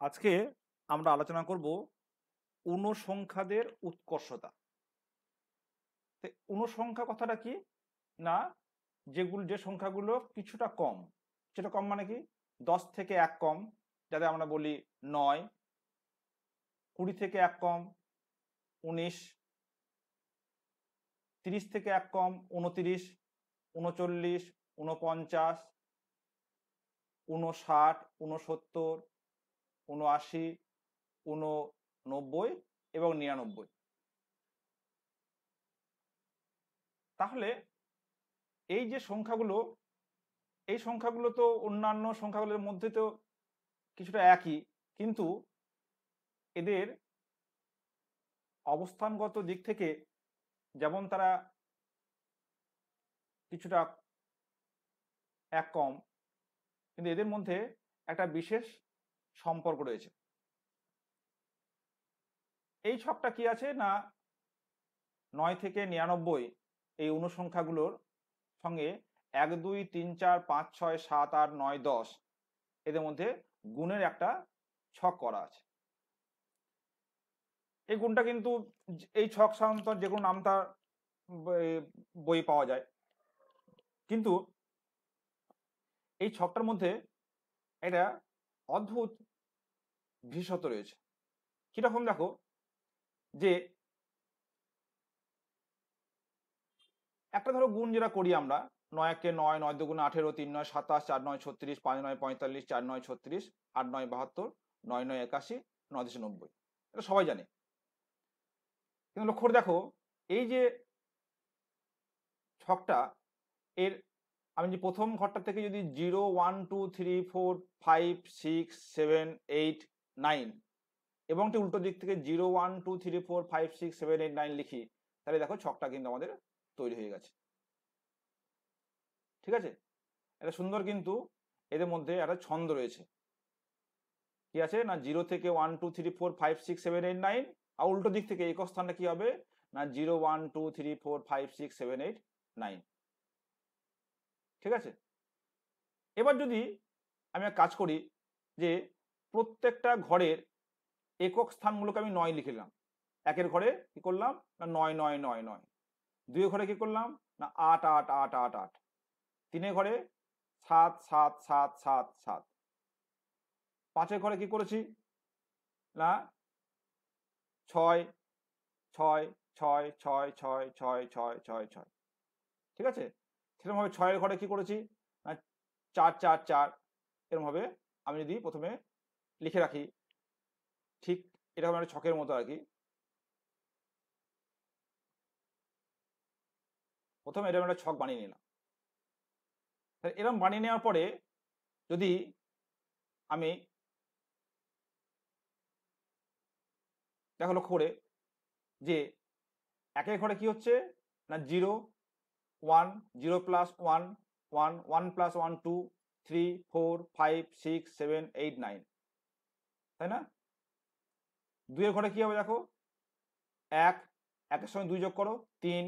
আজকে আমরা আলোচনা করব ঊনসংখ্যাদের উৎকর্ষতা। তো ঊনসংখ্যা কথাটা কি? না, যেগুলো, যে সংখ্যাগুলো কিছুটা কম। সেটা কম মানে কি? দশ থেকে এক কম যাতে আমরা বলি নয়, কুড়ি থেকে এক কম, উনিশ, তিরিশ থেকে এক কম, উনতিরিশ, উনচল্লিশ, উনপঞ্চাশ, উনষাট, উনসত্তর উনআশি উননব্বই এবং নিরানব্বই। তাহলে এই যে সংখ্যাগুলো, এই সংখ্যাগুলো তো অন্যান্য সংখ্যাগুলোর মধ্যে তো কিছুটা একই, কিন্তু এদের অবস্থানগত দিক থেকে যেমন তারা কিছুটা এক কম, কিন্তু এদের মধ্যে একটা বিশেষ সম্পর্ক রয়েছে। এই ছকটা কি আছে না নয় থেকে নিরানব্বই এই অনুসংখ্যাগুলোর সঙ্গে এক, দুই, তিন, চার, পাঁচ, ছয়, সাত, আট, নয়, দশ এদের মধ্যে গুণের একটা ছক করা আছে। এই গুণটা কিন্তু এই ছক সাধারণত যে কোনো নামটা বই পাওয়া যায়। কিন্তু এই ছকটার মধ্যে এটা অদ্ভুত বিশেষত্ব রয়েছে। কীরকম দেখো? যে একটা ধরো গুণ যেটা করি আমরা, নয় একে নয় নয় দুগুণ আঠেরো, তিন নয়, সাতাশ, চার নয়, ছত্রিশ, পাঁচ নয়, পঁয়তাল্লিশ, চার নয়, ছত্রিশ, আট নয়, বাহাত্তর, নয় নয়, একাশি, নয় দুশো নব্বই। এটা সবাই জানে। কিন্তু লক্ষ্য দেখো, এই যে ছকটা, এর আমি যে প্রথম ঘরটা থেকে যদি zero, one, two, three, four, five, six, seven, eight, nine এবং একটি উল্টো দিক থেকে zero, one, two, three, four, five, six, seven, eight, nine লিখি, তাহলে দেখো ছকটা কিন্তু আমাদের তৈরি হয়ে গেছে। ঠিক আছে? এটা সুন্দর কিন্তু এদের মধ্যে একটা ছন্দ রয়েছে। কি আছে? না জিরো থেকে one, two, three, four, five, six, seven, eight, nine আর উল্টো দিক থেকে একক স্থানটা কি হবে? না zero, one, two, three, four, five, six, seven, eight, nine. ঠিক আছে? এবার যদি আমি এক কাজ করি যে প্রত্যেকটা ঘরের একক স্থানগুলোকে আমি নয় লিখে নিলাম। একের ঘরে কি করলাম? না, নয় নয় নয় নয়। দুই ঘরে কি করলাম? না, আট আট আট আট আট। তিনের ঘরে সাত সাত সাত সাত সাত। পাঁচের ঘরে কি করেছি? না ছয় ছয় ছয় ছয় ছয় ছয় ছয় ছয় ছয়। ঠিক আছে? সেরকমভাবে ছয়ের ঘরে কি করেছি? না চার চার চার এরকমভাবে আমি যদি প্রথমে লিখে রাখি, ঠিক এরকম একটা ছকের মতো আর কি। প্রথমে এরকম একটা ছক বানিয়ে নিলাম। এরকম বানিয়ে নেওয়ার পরে যদি আমি দেখো লক্ষ্য করে যে একের ঘরে কি হচ্ছে? না, zero one zero plus one one one plus one two three four five six seven eight nine তাই না? দুইয়ের ঘরে কি হবে দেখো? এক, একের সঙ্গে দুই যোগ করো, তিন,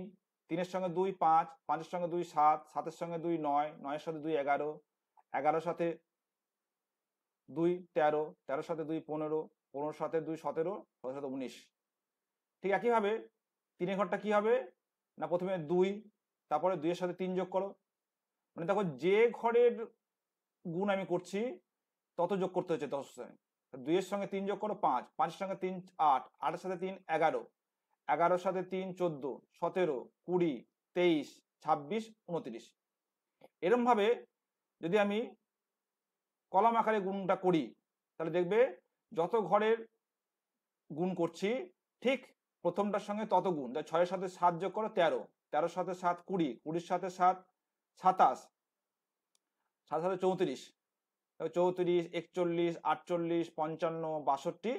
তিনের সঙ্গে দুই, পাঁচ, পাঁচের সঙ্গে দুই, সাত, সাতের সঙ্গে দুই, নয়, নয়ের সাথে দুই, এগারো, এগারোর সাথে দুই, তেরো, তেরোর সাথে দুই, পনেরো, পনেরোর সাথে দুই, সতেরো সতেরো সাথে উনিশ। ঠিক একইভাবে তিনের ঘরটা কি হবে? না, প্রথমে দুই তারপরে দুইয়ের সাথে তিন যোগ করো। মানে দেখো যে ঘরের গুণ আমি করছি, তত যোগ করতে হচ্ছে দশ দুইয়ের সঙ্গে তিন যোগ করো, পাঁচ। পাঁচের সঙ্গে তিন, আট। আটের সাথে তিন, এগারো। এগারোর সাথে তিন, চোদ্দ। সতেরো, কুড়ি, তেইশ, ছাব্বিশ, উনত্রিশ। এরমভাবে যদি আমি কলম আকারে গুণটা করি, তাহলে দেখবে যত ঘরের গুণ করছি, ঠিক প্রথমটার সঙ্গে তত গুণ। ছয়ের সাথে সাত যোগ করো, তেরো। তেরোর সাথে সাত কুড়ি, কুড়ির সাথে সাত সাতাশ, সাত সাথে চৌত্রিশ চৌত্রিশ, একচল্লিশ, আটচল্লিশ, পঞ্চান্ন, বাষট্টি,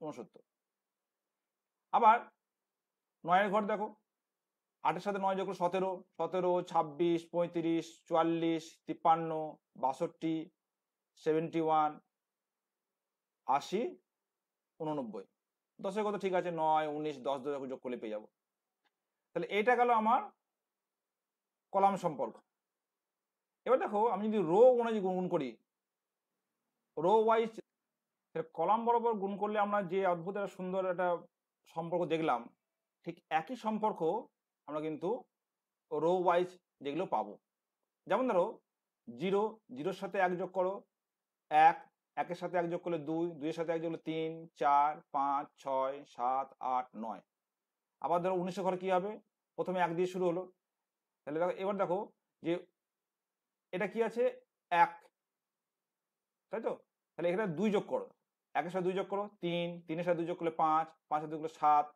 উনসত্তর। আবার নয়ের ঘর দেখো, আটের সাথে নয় যোগ সতেরো সতেরো, ছাব্বিশ, পঁয়ত্রিশ, চুয়াল্লিশ, তিপ্পান্ন, বাষট্টি, সেভেন্টি ওয়ান, আশি, উননব্বই। দশের কত ঠিক আছে, নয়, উনিশ, দশ দশ যোগ করলে পেয়ে যাব। তাহলে এটা গেল আমার কলাম সম্পর্ক। এবার দেখো আমি যদি রো অনুযায়ী গুণ করি, রো ওয়াইজ কলাম বরাবর গুণ করলে আমরা যে অদ্ভুত একটা সুন্দর একটা সম্পর্ক দেখলাম, ঠিক একই সম্পর্ক আমরা কিন্তু রো ওয়াইজ যেগুলো পাবো। যেমন ধরো, জিরো, জিরোর সাথে এক যোগ করো, এক, একের সাথে এক যোগ করলে দুই, দুইয়ের সাথে এক যোগ করলে তিন, চার, পাঁচ, ছয়, সাত, আট, নয়। আবার ধরো উনিশশো ঘরে কি হবে? প্রথমে এক দিয়ে শুরু হলো। তাহলে দেখো, এবার দেখো যে এটা কি আছে? এক। তাই তো? তাহলে এখানে দুই যোগ করো। একের সাথে দুই যোগ করো, তিন। তিনের সাথে দুই যোগ করলে পাঁচ। পাঁচের দুই করলে সাত।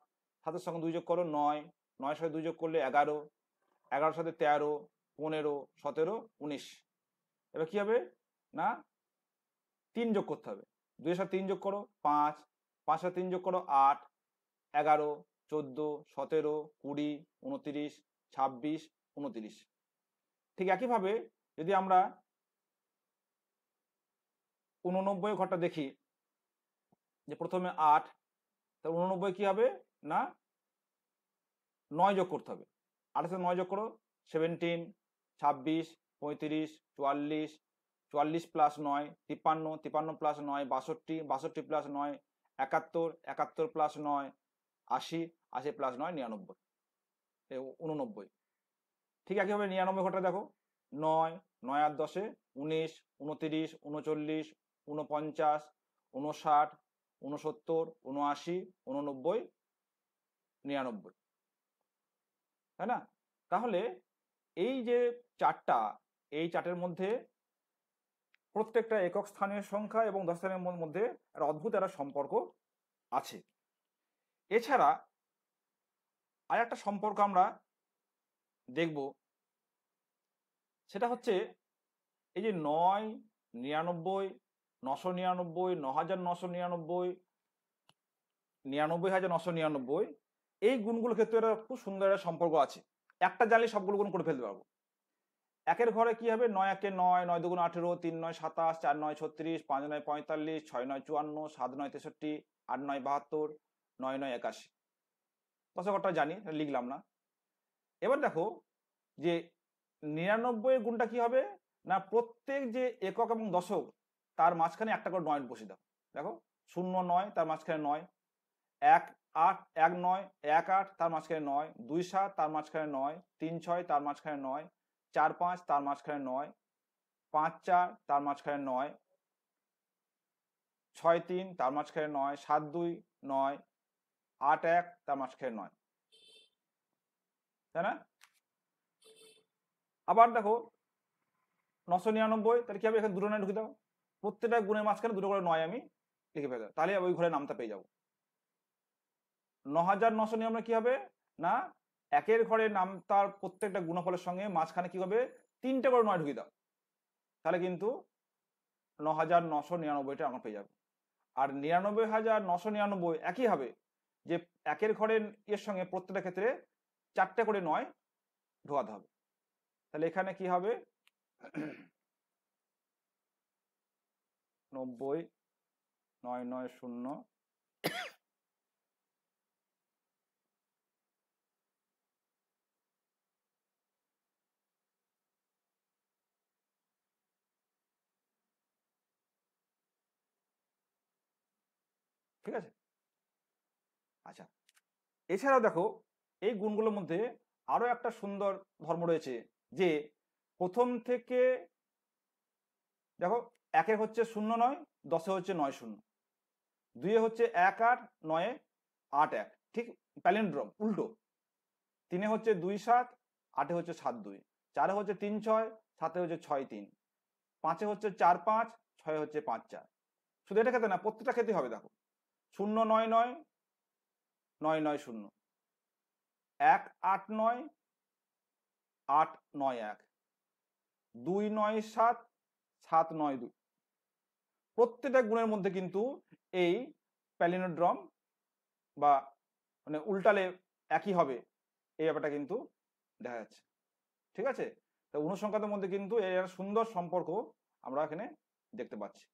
সাতের সঙ্গে দুই যোগ করো, নয়। নয়ের সাথে দুই যোগ করলে এগারো। এগারোর সাথে তেরো, পনেরো, সতেরো, উনিশ। এবার কি হবে? না, তিন যোগ করতে হবে। দুইয়ের সাথে তিন যোগ করো, পাঁচ। পাঁচ সাথে তিন যোগ করো, আট। এগারো। চোদ্দ, সতেরো, কুড়ি, উনতিরিশ, ছাব্বিশ, উনতিরিশ। ঠিক একইভাবে যদি আমরা উননব্বই ঘরটা দেখি, যে প্রথমে আট তা উননব্বই কি হবে না? নয় যোগ করতে হবে। আটের সাথে নয় যোগ করো সেভেন্টিন ছাব্বিশ, পঁয়ত্রিশ, চুয়াল্লিশ চুয়াল্লিশ প্লাস নয়, তিপ্পান্ন তিপ্পান্ন প্লাস নয়, বাষট্টি বাষট্টি প্লাস নয়, একাত্তর একাত্তর প্লাস নয় আশি আশি প্লাস নয়, নিরানব্বই। উননব্বই ঠিক একইভাবে নিরানব্বই ঘরটা দেখো। নয় নয় আর দশে, উনিশ উনতিরিশ উনচল্লিশ উনপঞ্চাশ উনষাট উনসত্তর উনআশি উননব্বই নিরানব্বই। তাই না? তাহলে এই যে চারটা, এই চার্টের মধ্যে প্রত্যেকটা একক স্থানের সংখ্যা এবং দশ স্থানের মধ্যে একটা অদ্ভুত একটা সম্পর্ক আছে। এছাড়া আর একটা সম্পর্ক আমরা দেখব। সেটা হচ্ছে এই যে নয় নিরানব্বই, নশো নিরানব্বই ন হাজার নশো নিরানব্বই নিরানব্বই হাজার নশো নিরানব্বই, এই গুণগুলোর ক্ষেত্রে একটা খুব সুন্দর একটা সম্পর্ক আছে। একটা জানলে সবগুলো গুণ করে ফেলতে পারব। একের ঘরে কি হবে? নয় একে নয় নয় দুগুণ আঠেরো, তিন নয় সাতাশ, চার নয় ছত্রিশ, পাঁচ নয় পঁয়তাল্লিশ, ছয় নয় চুয়ান্ন, সাত নয় তেষট্টি, আট নয় বাহাত্তর নয় নয় একাশি। দশকটা জানি, লিখলাম না। এবার দেখো যে নিরানব্বই গুণটা কি হবে? না প্রত্যেক যে একক এবং দশক, তার মাঝখানে একটা করে নয় বসে দাও। দেখো, শূন্য নয়, তার মাঝখানে নয়। এক আট, এক নয়, এক আট, তার মাঝখানে নয়। দুই সাত, তার মাঝখানে নয়। তিন ছয়, তার মাঝখানে নয়। চার পাঁচ, তার মাঝখানে নয়। পাঁচ চার, তার মাঝখানে নয়। ছয় তিন, তার মাঝখানে নয়। সাত দুই, নয়। আট এক তার মাঝখানে নয়। তাই না? আবার দেখো, নশো নিরানব্বই, তাহলে কি হবে? এখানে দুটো নয় ঢুকে দাও। প্রত্যেকটা গুণের মাঝখানে দুটো করে নয় আমি লিখে ফেলে তাহলে ওই ঘরে নামটা পেয়ে যাব। ন হাজার নশো নিয়মে কি হবে? না, একের ঘরে নাম, তার প্রত্যেকটা গুণফলের সঙ্গে মাঝখানে কি হবে? তিনটে করে নয় ঢুকিয়ে দাও। তাহলে কিন্তু ন হাজার নশো নিরানব্বইটা আমরা পেয়ে যাব। আর নিরানব্বই হাজার নশো নিরানব্বই একই হবে? যে একের ঘরের এর সঙ্গে প্রত্যেকটা ক্ষেত্রে চারটে করে নয় ঢোকাতে হবে। তাহলে এখানে কি হবে? নব্বই, নয় নয়, শূন্য, ঠিক আছে? আচ্ছা এছাড়াও দেখো, এই গুণগুলোর মধ্যে আরও একটা সুন্দর ধর্ম রয়েছে যে প্রথম থেকে দেখো, একে হচ্ছে শূন্য নয়, দশে হচ্ছে নয় শূন্য। দুইয়ে হচ্ছে এক আট, নয়ে আট এক। ঠিক প্যালেন্ড্রম, উল্টো। তিনে হচ্ছে দুই সাত, আটে হচ্ছে সাত দুই। চারে হচ্ছে তিন ছয়, সাতে হচ্ছে ছয় তিন। পাঁচে হচ্ছে চার পাঁচ, ছয় হচ্ছে পাঁচ চার। শুধু এটা খেতে না, প্রত্যেকটা খেতে হবে, দেখো। শূন্য নয় নয় নয় নয় শূন্য। এক আট নয় আট নয় এক। দুই নয় সাত সাত নয় দুই। প্রত্যেকটা গুণের মধ্যে কিন্তু এই প্যালিনোড্রম বা মানে উল্টালে একই হবে, এই ব্যাপারটা কিন্তু দেখা যাচ্ছে। ঠিক আছে? তো অনুসংখ্যাতের মধ্যে কিন্তু এর সুন্দর সম্পর্ক আমরা এখানে দেখতে পাচ্ছি।